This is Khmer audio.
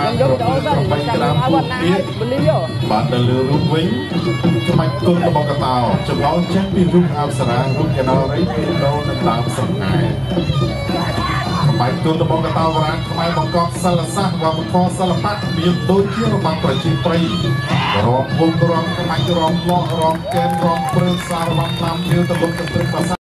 បានគ្រប់គ្រង8ក្តាមពុះទៀតបាទទៅលើរូបវិញក្បាច់គុណរបស់កតោចម្លងចេញពីរូបអប្សរារូបកណរីពីដោនៅដើមសំណាយក្បាច់គុណរបស់កតោបុរាណខ្មែរបង្កប់សិលសាស្ត្រវប្បធម៌សិល្បៈមានដូចជារបស់ប្រជាប្រិយរំវងរំក្បាច់រំលោះរំកែនរំព្រើសាររំតាមវាទៅលុបទៅព្រឹក